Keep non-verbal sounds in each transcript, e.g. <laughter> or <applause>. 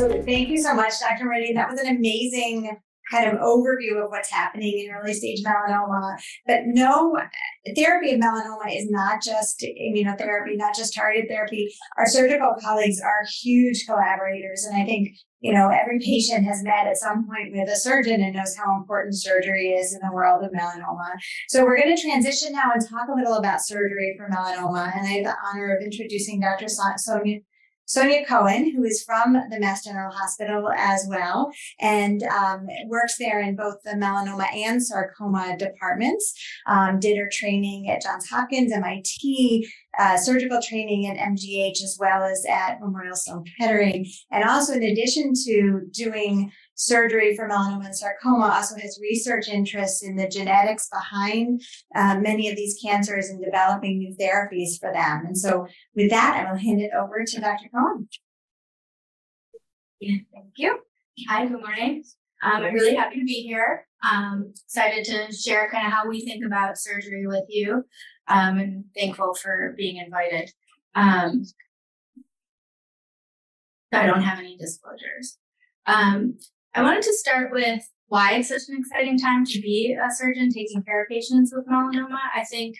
Thank you so much, Dr. Mooradian. That was an amazing kind of overview of what's happening in early stage melanoma. But no, therapy of melanoma is not just immunotherapy, not just targeted therapy. Our surgical colleagues are huge collaborators. And I think, you know, every patient has met at some point with a surgeon and knows how important surgery is in the world of melanoma. So we're going to transition now and talk a little about surgery for melanoma. And I have the honor of introducing Dr. Sonia Sonia Cohen, who is from the Mass General Hospital as well, and um, works there in both the melanoma and sarcoma departments. Um, did her training at Johns Hopkins, MIT, uh, surgical training at MGH, as well as at Memorial Sloan Kettering. And also, in addition to doing surgery for melanoma and sarcoma also has research interests in the genetics behind uh, many of these cancers and developing new therapies for them. And so, with that, I will hand it over to Dr. Cohen. Yeah, thank you. Hi, good morning. Um, I'm really happy to be here. Um, excited to share kind of how we think about surgery with you, um, and thankful for being invited. Um, I don't have any disclosures. Um, I wanted to start with why it's such an exciting time to be a surgeon taking care of patients with melanoma. I think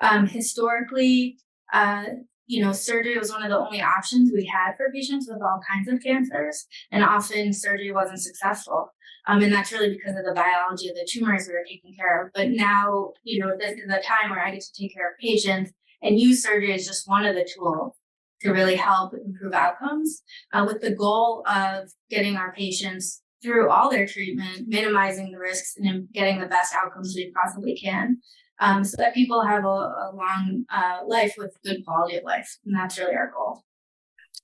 um, historically, uh, you know, surgery was one of the only options we had for patients with all kinds of cancers, and often surgery wasn't successful. Um, and that's really because of the biology of the tumors we were taking care of. But now, you know, this is a time where I get to take care of patients and use surgery as just one of the tools to really help improve outcomes uh, with the goal of getting our patients through all their treatment, minimizing the risks and getting the best outcomes we possibly can, um, so that people have a, a long uh, life with good quality of life. And that's really our goal.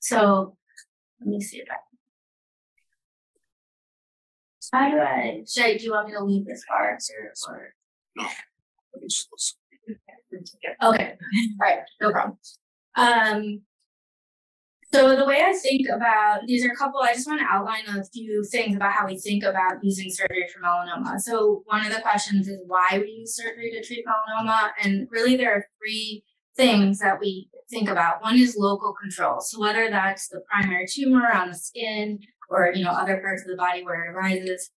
So let me see if I how do I, should I, do you want me to leave this or, or? No. Okay, all right, no problem. Um, so the way I think about these are a couple, I just want to outline a few things about how we think about using surgery for melanoma. So one of the questions is why we use surgery to treat melanoma. And really there are three things that we think about. One is local control. So whether that's the primary tumor on the skin or you know other parts of the body where it arises,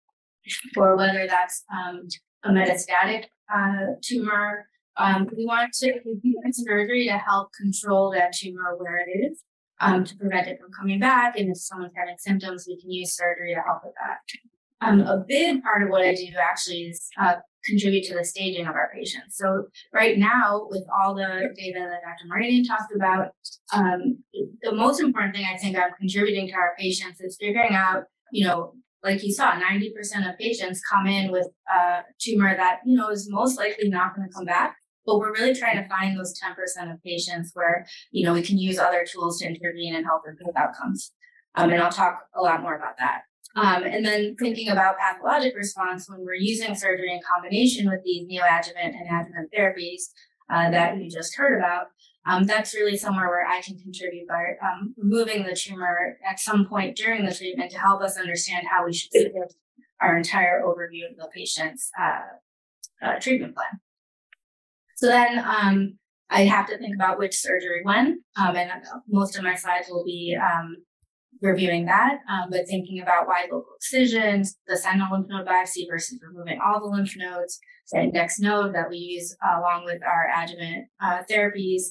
or whether that's um, a metastatic uh, tumor, um, we want to use surgery to help control that tumor where it is um, to prevent it from coming back. And if someone's having symptoms, we can use surgery to help with that. Um, a big part of what I do actually is uh, contribute to the staging of our patients. So right now, with all the data that Dr. Mooradian talked about, um, the most important thing I think I'm contributing to our patients is figuring out, you know, like you saw, 90% of patients come in with a tumor that, you know, is most likely not going to come back. But we're really trying to find those 10% of patients where, you know, we can use other tools to intervene and help improve outcomes. Um, and I'll talk a lot more about that. Um, and then thinking about pathologic response when we're using surgery in combination with these neoadjuvant and adjuvant therapies uh, that you just heard about, um, that's really somewhere where I can contribute by um, removing the tumor at some point during the treatment to help us understand how we should give our entire overview of the patient's uh, uh, treatment plan. So then um, I have to think about which surgery when, um, and most of my slides will be um, reviewing that, um, but thinking about wide local excisions, the sentinel lymph node biopsy versus removing all the lymph nodes, the index node that we use uh, along with our adjuvant uh, therapies,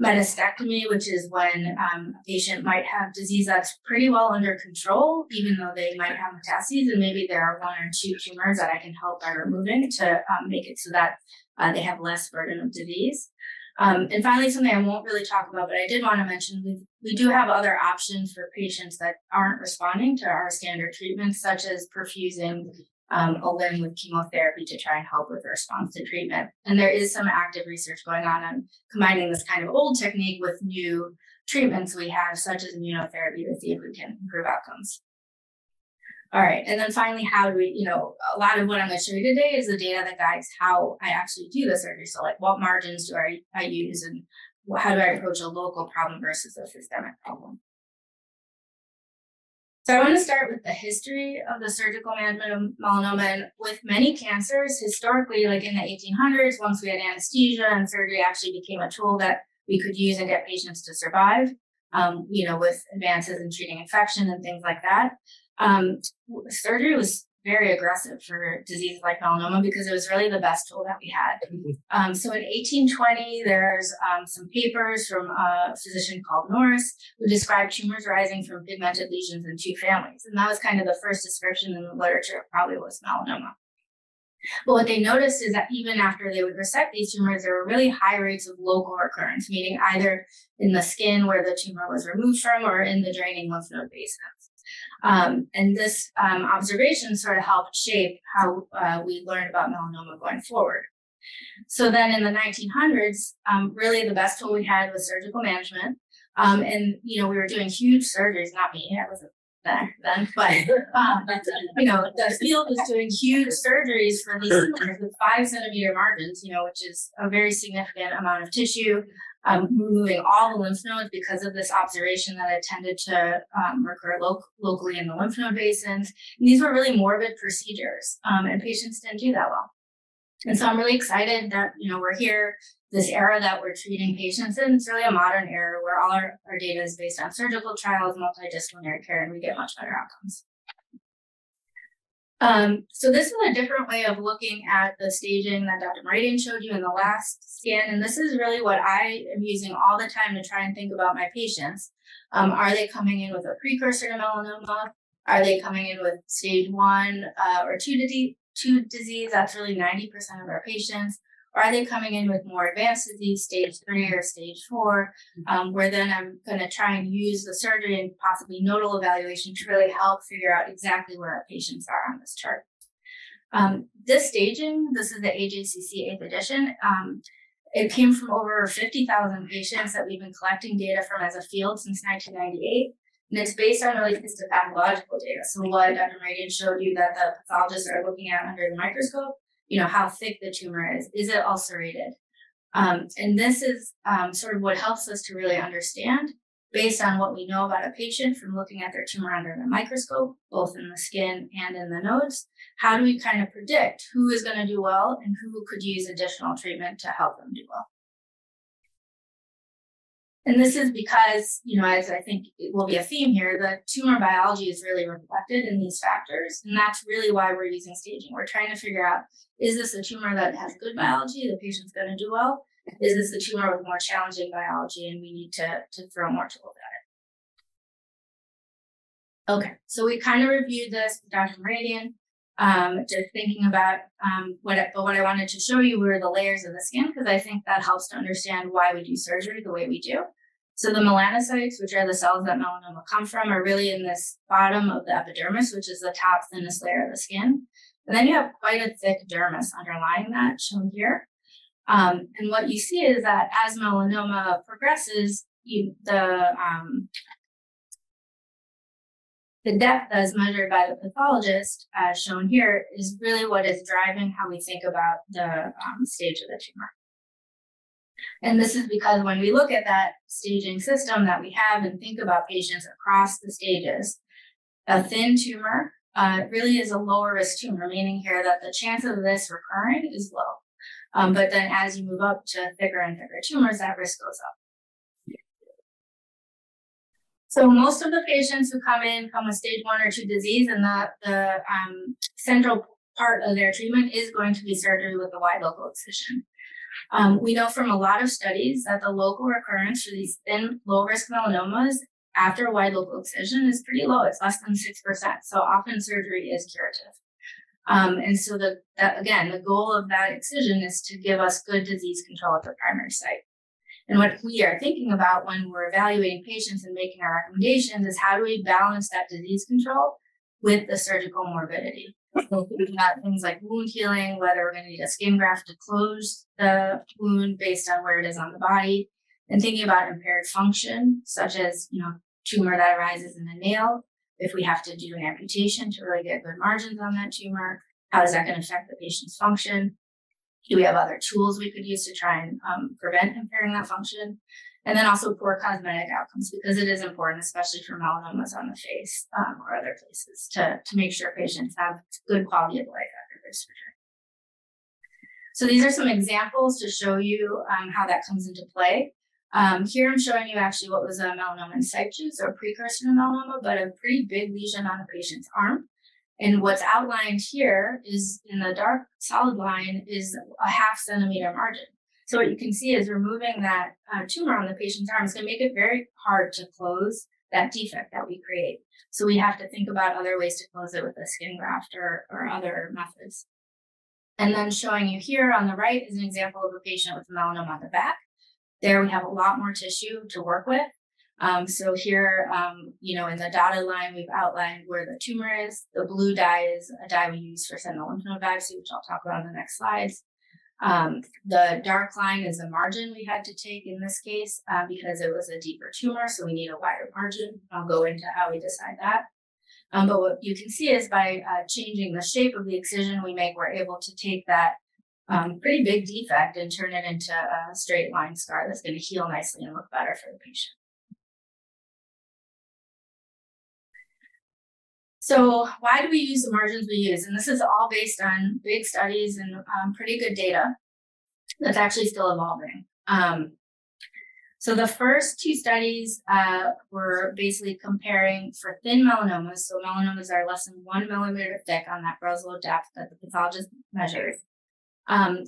metastectomy, which is when um, a patient might have disease that's pretty well under control, even though they might have metastases, and maybe there are one or two tumors that I can help by removing to um, make it so that uh, they have less burden of disease. Um, and finally, something I won't really talk about, but I did want to mention, we, we do have other options for patients that aren't responding to our standard treatments, such as perfusing um, a limb with chemotherapy to try and help with the response to treatment. And there is some active research going on on combining this kind of old technique with new treatments we have, such as immunotherapy, to see if we can improve outcomes. All right, and then finally, how do we, you know, a lot of what I'm going to show you today is the data that guides how I actually do the surgery. So, like, what margins do I, I use, and how do I approach a local problem versus a systemic problem? So, I want to start with the history of the surgical management of melanoma. And with many cancers, historically, like in the 1800s, once we had anesthesia and surgery actually became a tool that we could use and get patients to survive. um, you know, with advances in treating infection and things like that. Um, surgery was very aggressive for diseases like melanoma because it was really the best tool that we had. Um, so in 1820, there's um, some papers from a physician called Norris who described tumors rising from pigmented lesions in two families. And that was kind of the first description in the literature, probably was melanoma. But what they noticed is that even after they would resect these tumors, there were really high rates of local recurrence, meaning either in the skin where the tumor was removed from or in the draining lymph node basins. Um, and this um, observation sort of helped shape how uh, we learned about melanoma going forward. So then in the 1900s, um, really the best tool we had was surgical management. Um, and, you know, we were doing huge surgeries, not me, I wasn't there then, but, um, you know, the field was doing huge surgeries for these tumors with five centimeter margins, you know, which is a very significant amount of tissue um, removing all the lymph nodes because of this observation that it tended to um, recur lo- locally in the lymph node basins. And these were really morbid procedures, um, and patients didn't do that well. And so I'm really excited that you know we're here, this era that we're treating patients in. It's really a modern era where all our, our data is based on surgical trials, multidisciplinary care, and we get much better outcomes. Um, so this is a different way of looking at the staging that Dr. Mooradian showed you in the last scan. And this is really what I am using all the time to try and think about my patients. Um, are they coming in with a precursor to melanoma? Are they coming in with stage one uh, or two, di- two disease? That's really 90% of our patients. Are they coming in with more advanced disease, stage three or stage four, um, where then I'm going to try and use the surgery and possibly nodal evaluation to really help figure out exactly where our patients are on this chart. Um, this staging, this is the AJCC 8th edition. Um, it came from over 50,000 patients that we've been collecting data from as a field since 1998. And it's based on really histopathological data. So what Dr. Mooradian showed you that the pathologists are looking at under the microscope, you know, how thick the tumor is. Is it ulcerated? Um, and this is um, sort of what helps us to really understand, based on what we know about a patient from looking at their tumor under the microscope, both in the skin and in the nodes, how do we kind of predict who is going to do well and who could use additional treatment to help them do well? And this is because, you know, as I think it will be a theme here, the tumor biology is really reflected in these factors. And that's really why we're using staging. We're trying to figure out is this a tumor that has good biology, the patient's going to do well? Is this a tumor with more challenging biology and we need to, to throw more tools at it? Okay, so we kind of reviewed this Dr. Mooradian, um, just thinking about um, what, but what I wanted to show you were the layers of the skin because I think that helps to understand why we do surgery the way we do. So the melanocytes, which are the cells that melanoma come from, are really in this bottom of the epidermis, which is the top thinnest layer of the skin. And then you have quite a thick dermis underlying that, shown here. Um, and what you see is that as melanoma progresses, you, the um, the depth as measured by the pathologist, as shown here, is really what is driving how we think about the um, stage of the tumor. And this is because when we look at that staging system that we have and think about patients across the stages, a thin tumor uh, really is a lower risk tumor, meaning here that the chance of this recurring is low. Um, but then as you move up to thicker and thicker tumors, that risk goes up. So most of the patients who come in come with stage one or two disease, and the, the um, central part of their treatment is going to be surgery with a wide local excision. Um, we know from a lot of studies that the local recurrence for these thin, low risk melanomas after a wide local excision is pretty low. It's less than 6%. So often surgery is curative. Um, and so the, that, again, the goal of that excision is to give us good disease control at the primary site. And what mm. we are thinking about when we're evaluating patients and making our recommendations is how do we balance that disease control with the surgical morbidity? So thinking about things like wound healing, whether we're going to need a skin graft to close the wound based on where it is on the body, and thinking about impaired function, such as you know tumor that arises in the nail. If we have to do an amputation to really get good margins on that tumor, how is that going to affect the patient's function? Do we have other tools we could use to try and um, prevent impairing that function? And then also poor cosmetic outcomes because it is important, especially for melanomas on the face um, or other places, to, to make sure patients have good quality of life after their surgery. So these are some examples to show you um, how that comes into play. Um, here I'm showing you actually what was a melanoma in situ, so a precursor to melanoma, but a pretty big lesion on a patient's arm. And what's outlined here is in the dark solid line is a half centimeter margin. So what you can see is removing that uh, tumor on the patient's arm is going to make it very hard to close that defect that we create. So we have to think about other ways to close it with a skin graft or, or other methods. And then showing you here on the right is an example of a patient with melanoma on the back. There we have a lot more tissue to work with. Um, so here, um, you know, in the dotted line, we've outlined where the tumor is. The blue dye is a dye we use for sentinel lymph node biopsy, which I'll talk about in the next slides. Um, the dark line is the margin we had to take in this case uh, because it was a deeper tumor, so we need a wider margin. I'll go into how we decide that. Um, but what you can see is by uh, changing the shape of the excision we make, we're able to take that um, pretty big defect and turn it into a straight line scar that's going to heal nicely and look better for the patient. So why do we use the margins we use? And this is all based on big studies and um, pretty good data that's actually still evolving. Um, so the first two studies uh, were basically comparing for thin melanomas. So melanomas are less than one millimeter thick on that Breslow depth that the pathologist measures. Um,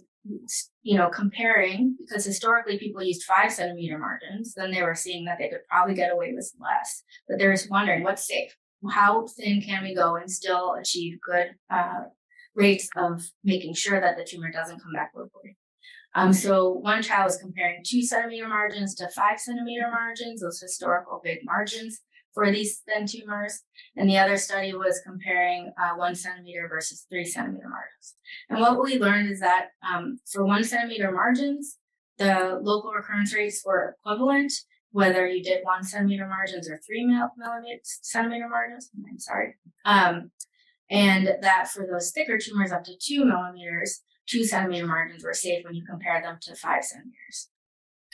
you know, comparing because historically people used five centimeter margins, then they were seeing that they could probably get away with less. But they're just wondering what's safe how thin can we go and still achieve good uh, rates of making sure that the tumor doesn't come back locally. Um, so one trial was comparing two centimeter margins to five centimeter margins, those historical big margins for these thin tumors. And the other study was comparing uh, one centimeter versus three centimeter margins. And what we learned is that um, for one centimeter margins, the local recurrence rates were equivalent whether you did one centimeter margins or three millimeter centimeter margins. I'm sorry. Um, and that for those thicker tumors up to two millimeters, two centimeter margins were safe when you compare them to five centimeters.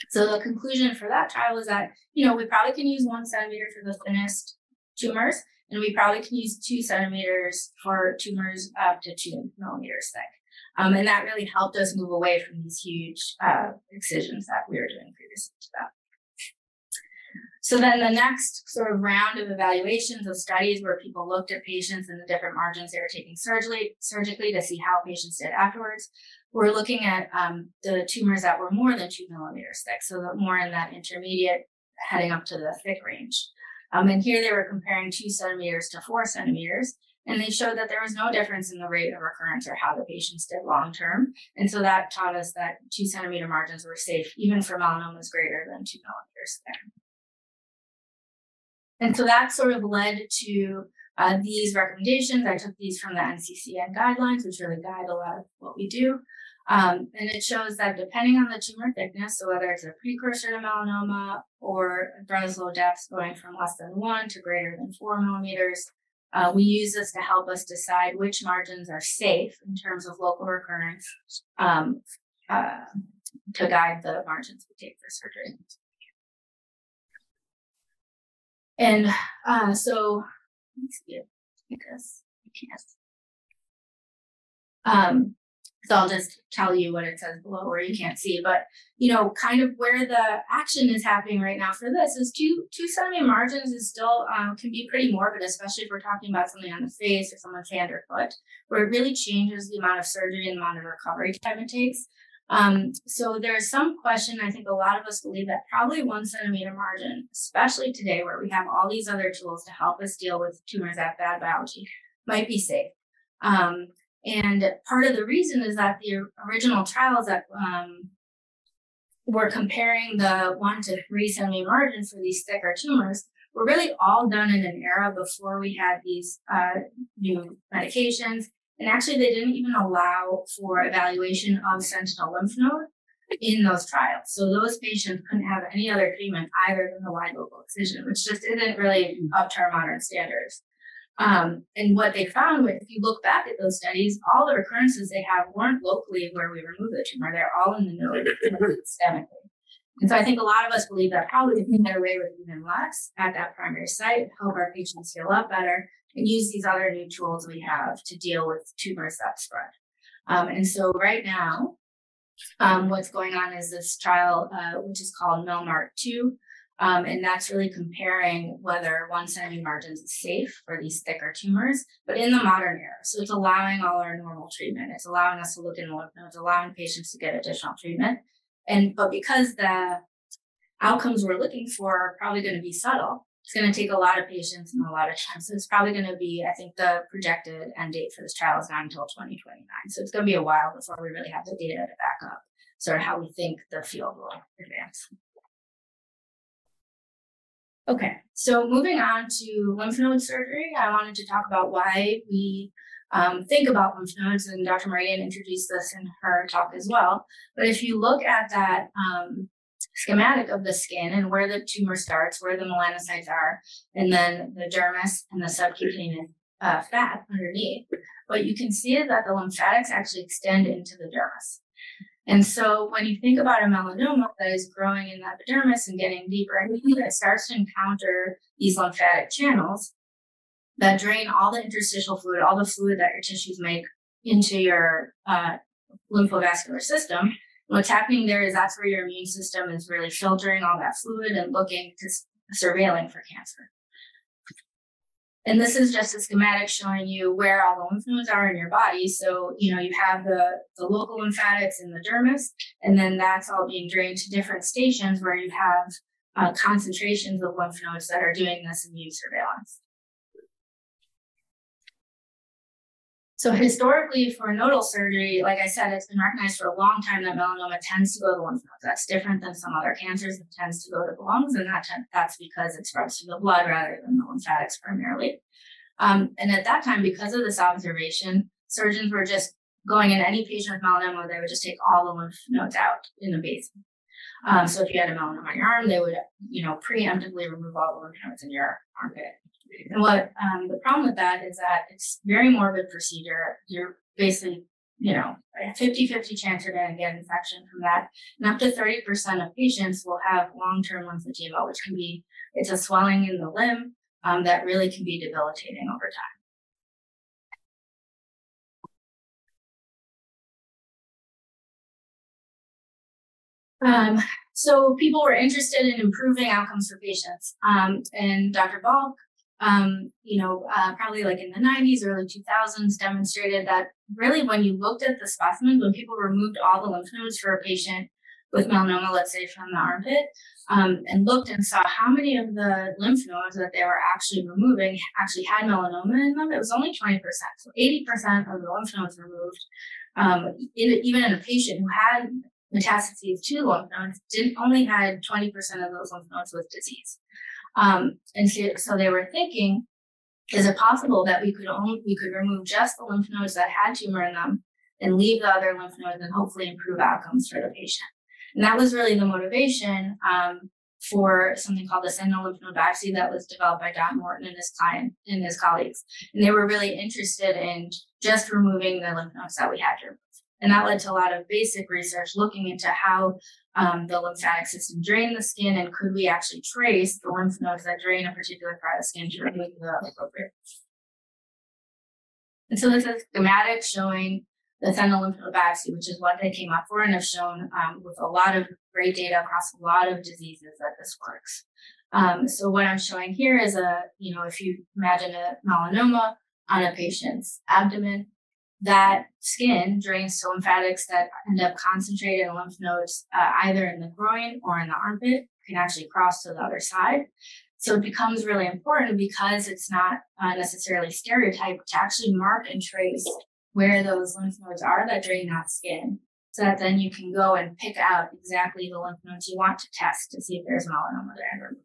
So the conclusion for that trial was that, you know, we probably can use one centimeter for the thinnest tumors, and we probably can use two centimeters for tumors up to two millimeters thick. Um, and that really helped us move away from these huge uh, excisions that we were doing previously to that. So then the next sort of round of evaluations of studies where people looked at patients and the different margins they were taking surgically, surgically to see how patients did afterwards. We're looking at um, the tumors that were more than two millimeters thick, so more in that intermediate heading up to the thick range. Um, and here they were comparing two centimeters to four centimeters, and they showed that there was no difference in the rate of recurrence or how the patients did long term. And so that taught us that two centimeter margins were safe even for melanomas greater than two millimeters thick. And so that sort of led to uh, these recommendations. I took these from the NCCN guidelines, which really guide a lot of what we do. Um, and it shows that depending on the tumor thickness, so whether it's a precursor to melanoma or Breslow depths going from less than one to greater than four millimeters, uh, we use this to help us decide which margins are safe in terms of local recurrence um, uh, to guide the margins we take for surgery. And uh, so let's because I can't. Um, so I'll just tell you what it says below where you can't see, but you know, kind of where the action is happening right now for this is two two centimeter margins is still um, can be pretty morbid, especially if we're talking about something on the face or someone's hand or foot, where it really changes the amount of surgery and the amount of recovery time it takes. Um, so there's some question. I think a lot of us believe that probably one centimeter margin, especially today where we have all these other tools to help us deal with tumors at bad biology, might be safe. Um, and part of the reason is that the original trials that um, were comparing the one to three centimeter margin for these thicker tumors were really all done in an era before we had these uh, new medications and actually, they didn't even allow for evaluation of sentinel lymph node in those trials. So those patients couldn't have any other treatment either than the wide local excision, which just isn't really up to our modern standards. Um, and what they found, if you look back at those studies, all the recurrences they have weren't locally where we remove the tumor; they're all in the node <laughs> systemically. And so I think a lot of us believe that probably we can get away with even less at that primary site, help our patients heal up better, and use these other new tools we have to deal with tumors that spread. Um, and so right now, um, what's going on is this trial, uh, which is called MelMart 2. Um, and that's really comparing whether one centimeter margins is safe for these thicker tumors, but in the modern era. So it's allowing all our normal treatment. It's allowing us to look in lymph nodes, allowing patients to get additional treatment. And but because the outcomes we're looking for are probably going to be subtle, it's going to take a lot of patients and a lot of time. So it's probably going to be, I think the projected end date for this trial is not until 2029. So it's going to be a while before we really have the data to back up sort of how we think the field will advance. Okay, so moving on to lymph node surgery, I wanted to talk about why we um, think about lymph nodes, and Dr. Mooradian introduced this in her talk as well. But if you look at that um, schematic of the skin and where the tumor starts, where the melanocytes are, and then the dermis and the subcutaneous uh, fat underneath, what you can see is that the lymphatics actually extend into the dermis. And so when you think about a melanoma that is growing in the epidermis and getting deeper, and it starts to encounter these lymphatic channels that drain all the interstitial fluid, all the fluid that your tissues make into your uh, lymphovascular system. What's happening there is that's where your immune system is really filtering all that fluid and looking to surveilling for cancer. And this is just a schematic showing you where all the lymph nodes are in your body. So, you know, you have the, the local lymphatics in the dermis, and then that's all being drained to different stations where you have uh, concentrations of lymph nodes that are doing this immune surveillance. So historically, for nodal surgery, like I said, it's been recognized for a long time that melanoma tends to go to the lymph nodes. That's different than some other cancers that tends to go to the lungs, and that that's because it spreads through the blood rather than the lymphatics primarily. Um, and at that time, because of this observation, surgeons were just going in any patient with melanoma, they would just take all the lymph nodes out in the basin. Um, so if you had a melanoma on your arm, they would, you know, preemptively remove all the lymph nodes in your armpit. And what um, the problem with that is that it's very morbid procedure. You're basically, you know, a 50 50 chance you're going to get infection from that. And up to 30% of patients will have long term lymphedema, which can be, it's a swelling in the limb um, that really can be debilitating over time. Um, so people were interested in improving outcomes for patients. Um, and Dr. Balch um, you know, uh, probably like in the 90s, early 2000s, demonstrated that really when you looked at the specimens, when people removed all the lymph nodes for a patient with melanoma, let's say from the armpit, um, and looked and saw how many of the lymph nodes that they were actually removing actually had melanoma in them, it was only 20%. So 80% of the lymph nodes removed, um, in, even in a patient who had metastases to lymph nodes, didn't only had 20% of those lymph nodes with disease. Um, and so, so they were thinking, is it possible that we could only we could remove just the lymph nodes that had tumor in them and leave the other lymph nodes and hopefully improve outcomes for the patient? And that was really the motivation um, for something called the sentinel lymph node biopsy that was developed by Don Morton and his client and his colleagues. And they were really interested in just removing the lymph nodes that we had to remove. And that led to a lot of basic research looking into how um, the lymphatic system drain the skin and could we actually trace the lymph nodes that drain a particular part of the skin to remove the appropriate. And so this is schematic showing the sentinel lymph node biopsy, which is what they came up for and have shown um, with a lot of great data across a lot of diseases that this works. Um, so what I'm showing here is a, you know, if you imagine a melanoma on a patient's abdomen, that skin drains to lymphatics that end up concentrated in lymph nodes uh, either in the groin or in the armpit can actually cross to the other side. So it becomes really important because it's not uh, necessarily stereotyped to actually mark and trace where those lymph nodes are that drain that skin so that then you can go and pick out exactly the lymph nodes you want to test to see if there's melanoma there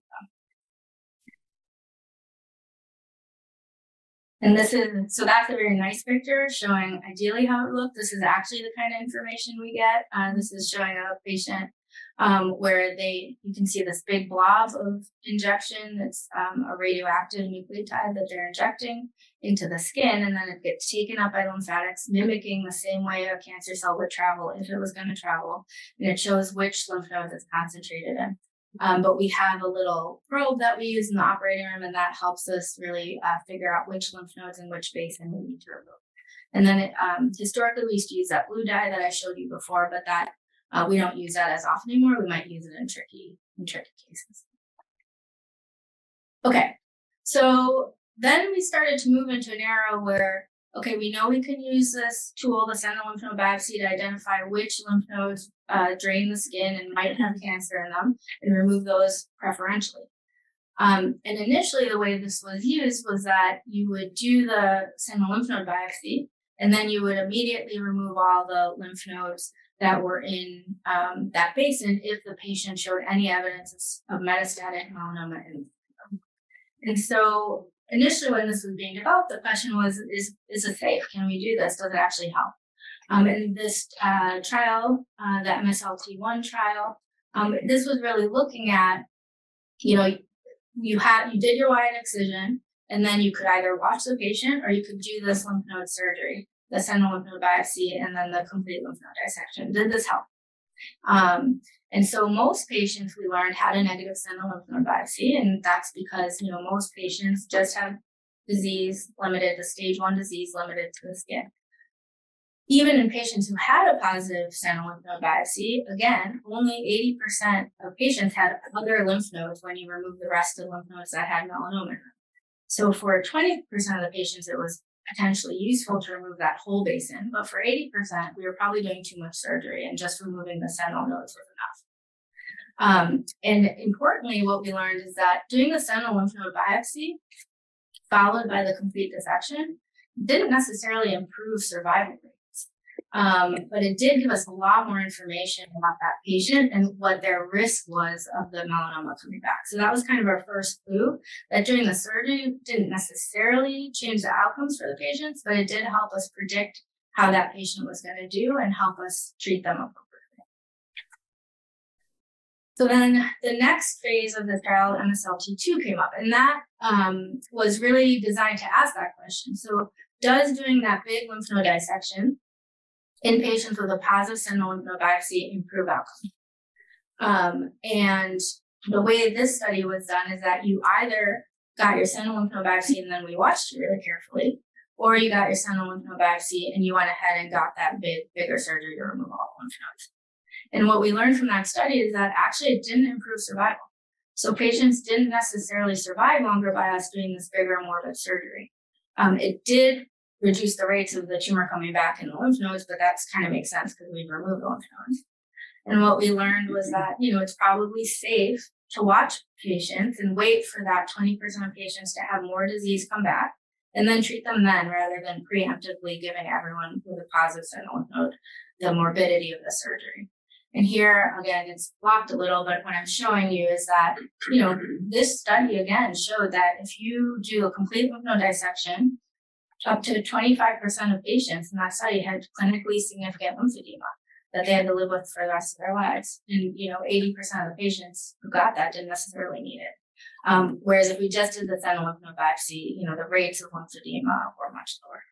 and this is, so that's a very nice picture showing ideally how it looked. This is actually the kind of information we get. Uh, this is showing a patient um, where they, you can see this big blob of injection that's um, a radioactive nucleotide that they're injecting into the skin. And then it gets taken up by lymphatics, mimicking the same way a cancer cell would travel if it was going to travel. And it shows which lymph nodes it's concentrated in. Um, but we have a little probe that we use in the operating room, and that helps us really uh, figure out which lymph nodes and which basin we need to remove. And then it, um, historically, we used to use that blue dye that I showed you before, but that Uh, we don't use that as often anymore. We might use it in tricky, in tricky cases. Okay, so then we started to move into an era where, okay, we know we can use this tool, the sentinel lymph node biopsy, to identify which lymph nodes uh, drain the skin and might have cancer in them and remove those preferentially. Um, and initially, the way this was used was that you would do the sentinel lymph node biopsy, and then you would immediately remove all the lymph nodes that were in um, that basin if the patient showed any evidence of metastatic melanoma in. And so initially when this was being developed, the question was, is, is it safe? Can we do this? Does it actually help? Um, in this uh, trial, uh, the MSLT1 trial, um, this was really looking at, you know, you had you did your wide excision, and then you could either watch the patient or you could do this lymph node surgery, the sentinel lymph node biopsy, and then the complete lymph node dissection. Did this help? Um, and so most patients we learned had a negative sentinel lymph node biopsy, and that's because you know most patients just have disease limited to stage one disease limited to the skin. Even in patients who had a positive sentinel lymph node biopsy, again, only 80% of patients had other lymph nodes when you remove the rest of the lymph nodes that had melanoma. So for 20% of the patients, it was potentially useful to remove that whole basin, but for 80%, we were probably doing too much surgery and just removing the sentinel nodes was enough. Um, and importantly, what we learned is that doing the sentinel lymph node biopsy, followed by the complete dissection, didn't necessarily improve survival rate. Um, but it did give us a lot more information about that patient and what their risk was of the melanoma coming back. So that was kind of our first clue that doing the surgery didn't necessarily change the outcomes for the patients, but it did help us predict how that patient was going to do and help us treat them appropriately. So then the next phase of the trial, MSLT2, came up, and that um, was really designed to ask that question. So, does doing that big lymph node dissection in patients with a positive sentinel biopsy improve outcome. Um, and the way this study was done is that you either got your sentinel lymph node biopsy and then we watched you really carefully, or you got your sentinel lymph node biopsy and you went ahead and got that big, bigger surgery to remove all lymph nodes. And what we learned from that study is that actually it didn't improve survival. So patients didn't necessarily survive longer by us doing this bigger, morbid surgery. Um, it did reduce the rates of the tumor coming back in the lymph nodes, but that's kind of makes sense because we've removed the lymph nodes. And what we learned was that, you know, it's probably safe to watch patients and wait for that 20% of patients to have more disease come back and then treat them then rather than preemptively giving everyone with a positive sentinel node the morbidity of the surgery. And here again, it's blocked a little, but what I'm showing you is that, you know, this study again showed that if you do a complete lymph node dissection up to 25% of patients in that study had clinically significant lymphedema that they had to live with for the rest of their lives. And, you know, 80% of the patients who got that didn't necessarily need it. Um, whereas if we just did the node biopsy, you know, the rates of lymphedema were much lower.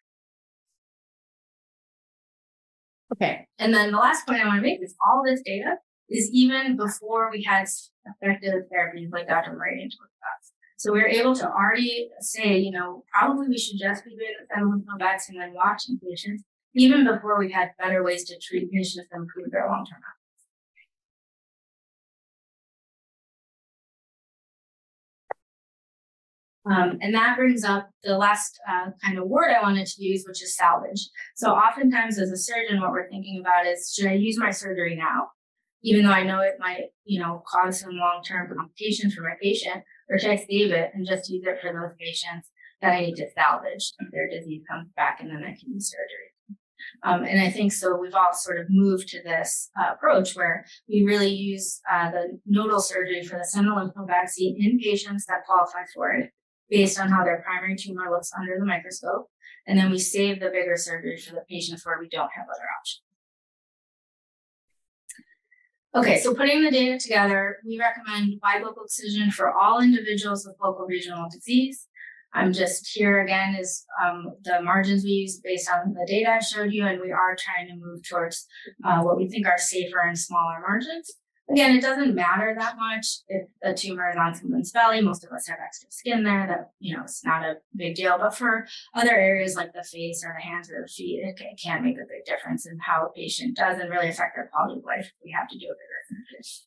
Okay, and then the last point I want to make is all this data is even before we had effective therapies like Dr. Murray talked about. So we are able to already say, you know, probably we should just be doing the sentinel lymph node vaccine and then watching patients, even before we had better ways to treat patients and improve their long-term outcomes. Um, and that brings up the last uh, kind of word I wanted to use, which is salvage. So oftentimes as a surgeon, what we're thinking about is, should I use my surgery now? Even though I know it might, you know, cause some long-term complications for my patient, or should I save it and just use it for those patients that I need to salvage if their disease comes back and then I can use surgery? Um, and I think so. We've all sort of moved to this uh, approach where we really use uh, the nodal surgery for the sentinel lymph node vaccine in patients that qualify for it based on how their primary tumor looks under the microscope. And then we save the bigger surgery for the patients where we don't have other options. Okay, so putting the data together, we recommend wide local excision for all individuals with local regional disease. I'm just here again is um, the margins we use based on the data I showed you, and we are trying to move towards uh, what we think are safer and smaller margins. Again, it doesn't matter that much if a tumor is on someone's belly. Most of us have extra skin there that, you know, it's not a big deal. But for other areas like the face or the hands or the feet, it can, make a big difference in how a patient does and really affect their quality of life we have to do a bigger incision.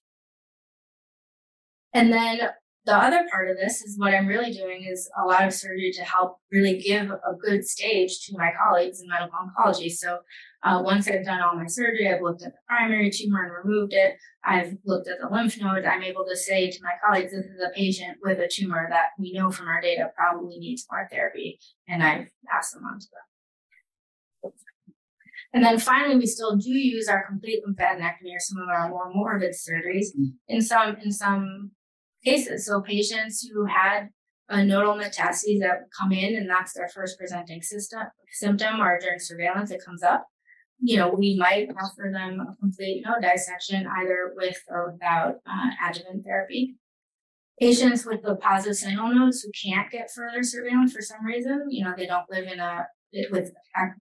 And then the other part of this is what I'm really doing is a lot of surgery to help really give a good stage to my colleagues in medical oncology. So uh, once I've done all my surgery, I've looked at the primary tumor and removed it. I've looked at the lymph nodes. I'm able to say to my colleagues, this is a patient with a tumor that we know from our data probably needs more therapy, and I've passed them on to them. And then finally, we still do use our complete lymphadenectomy or some of our more morbid surgeries in some in some cases. So patients who had a nodal metastases that come in and that's their first presenting system, symptom or during surveillance, it comes up. You know, we might offer them a complete node dissection either with or without uh, adjuvant therapy. Patients with the positive sentinel nodes who can't get further surveillance for some reason, you know, they don't live in a with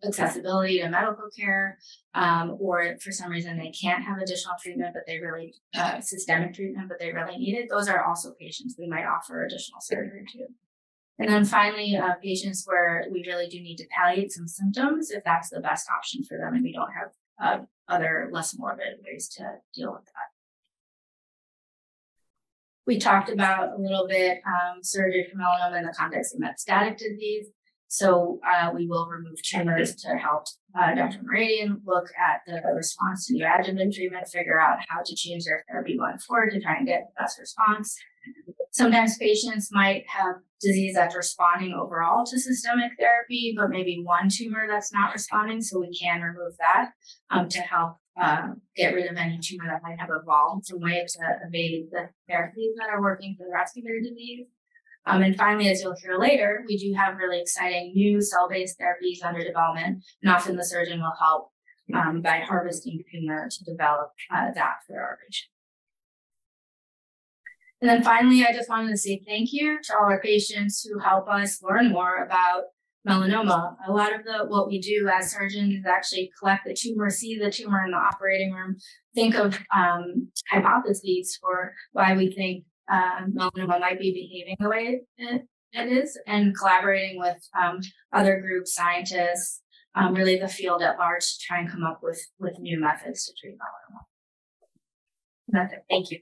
accessibility to medical care, um, or for some reason they can't have additional treatment, but they really uh, systemic treatment, but they really need it. Those are also patients we might offer additional surgery to. And then finally, uh, patients where we really do need to palliate some symptoms, if that's the best option for them, and we don't have uh, other less morbid ways to deal with that. We talked about a little bit um, surgery for melanoma in the context of metastatic disease. So uh, we will remove tumors to help uh, Dr. Mooradian look at the response to adjuvant treatment, figure out how to change their therapy going forward to try and get the best response. Sometimes patients might have disease that's responding overall to systemic therapy, but maybe one tumor that's not responding. So we can remove that um, to help uh, get rid of any tumor that might have evolved some way to evade the therapies that are working for the rest of their disease. Um, and finally, as you'll hear later, we do have really exciting new cell-based therapies under development, and often the surgeon will help um, by harvesting tumor to develop uh, that for our. And then finally, I just wanted to say thank you to all our patients who help us learn more about melanoma. A lot of the what we do as surgeons is actually collect the tumor, see the tumor in the operating room, think of um, hypotheses for why we think um, melanoma might be behaving the way it, it is, and collaborating with um, other groups, scientists, um, really the field at large to try and come up with with new methods to treat melanoma. That's it. Thank you.